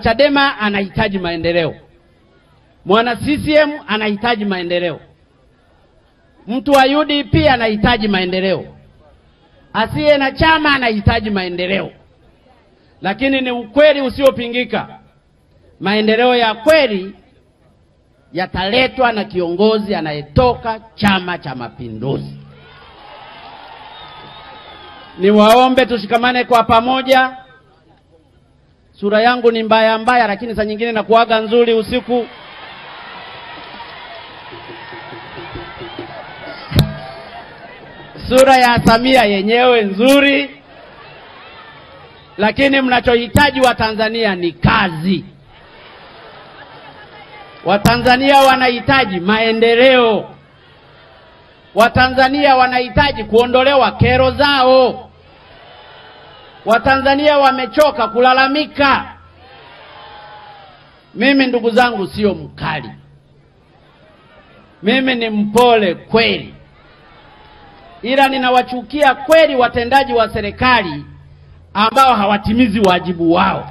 Chadema anahitaji maendeleo, mwana CCM anahitaji maendeleo, mtu wa UDP anahitaji maendeleo, asiye na chama anahitaji maendeleo. Lakini ni ukweli usiopingika, maendeleo ya kweli yataletwa na kiongozi anayetoka Chama cha Mapinduzi. Niwaombe tushikamane kwa pamoja. Sura yangu ni mbaya mbaya, lakini saa nyingine nakuaga nzuri usiku. Sura ya Samia yenyewe nzuri, lakini mnachohitaji Watanzania ni kazi. Watanzania wanahitaji maendeleo. Watanzania wanahitaji kuondolewa kero zao. Watanzania wamechoka kulalamika. Mimi ndugu zangu, sio mkali, mimi ni mpole kweli, ila ninawachukia kweli watendaji wa serikali ambao hawatimizi wajibu wao,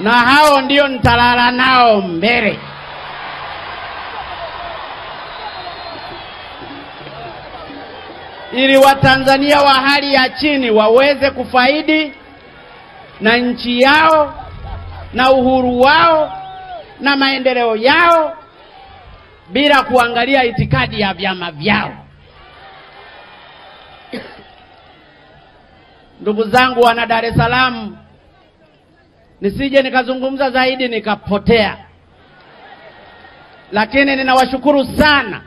na hao ndio nitalala nao mbele. Ili Watanzania wa hali ya chini waweze kufaidi na nchi yao na uhuru wao na maendeleo yao bila kuangalia itikadi ya vyama vyao. Ndugu zangu wana Dar es Salaam, nisije nikazungumza zaidi nikapotea, lakini ninawashukuru sana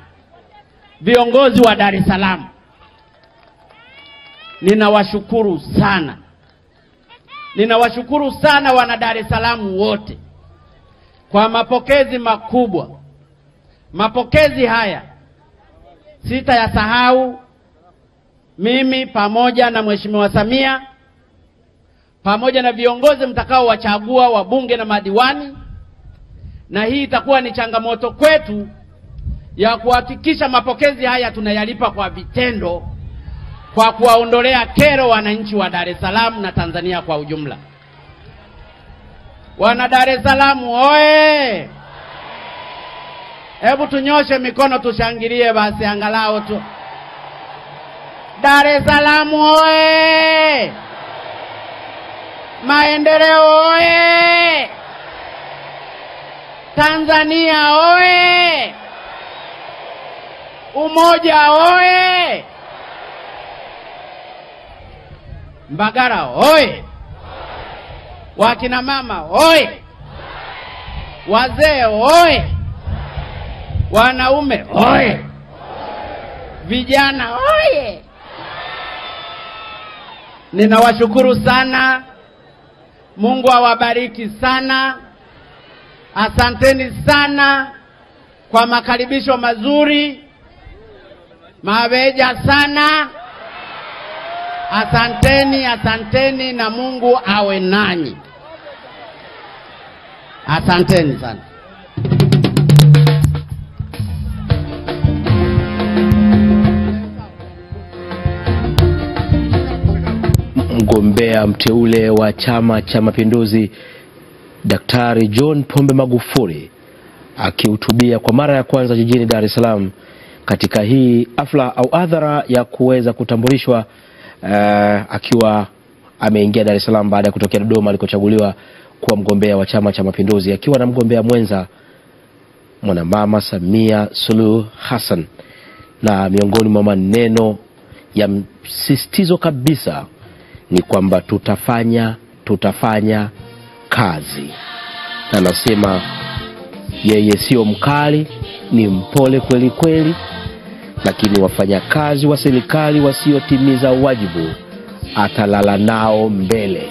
viongozi wa Dar es Salaam. Ninawashukuru sana, ninawashukuru sana wana Dar es Salaam wote kwa mapokezi makubwa. Mapokezi haya sitayasahau. Mimi pamoja na Mheshimiwa Samia pamoja na viongozi mtakaowachagua wabunge na madiwani, na hii itakuwa ni changamoto kwetu ya kuhakikisha mapokezi haya tunayalipa kwa vitendo kwa kuwaondolea kero wananchi wa Dar es Salaam na Tanzania kwa ujumla. Wana Dar es Salaam oye! Hebu tunyoshe mikono tushangilie basi angalau tu. Dar es Salaam oye! Maendeleo oye! Tanzania oye! Umoja oye! Mbagara oye! Wakina mama oye! Wazee oye! Wanaume oye! Vijana oye! Ninawashukuru sana. Mungu awabariki sana. Asanteni sana kwa makaribisho mazuri. Mabeja sana. Asanteni, asanteni na Mungu awe nanyi. Asanteni sana. Mgombea mteule wa Chama cha Mapinduzi Daktari John Pombe Magufuli akihutubia kwa mara ya kwanza jijini Dar es Salaam katika hii afla au adhara ya kuweza kutambulishwa uh, akiwa ameingia Dar es Salaam baada ya kutokea Dodoma alikochaguliwa kuwa mgombea wa Chama cha Mapinduzi akiwa na mgombea mwenza mwanamama Samia Suluhu Hassan, na miongoni mwa maneno ya msisitizo kabisa ni kwamba tutafanya tutafanya kazi. Anasema yeye sio mkali, ni mpole kweli kweli, lakini wafanyakazi wa serikali wasiotimiza wajibu atalala nao mbele.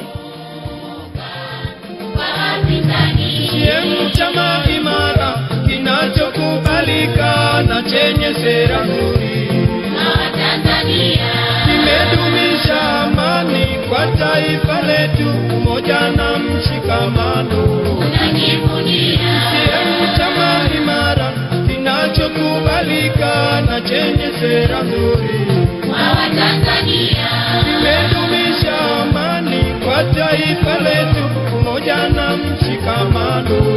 Kinachokubalika na chenye sera nzuri, kimedumisha amani kwa taifa letu, umoja na mshikamano.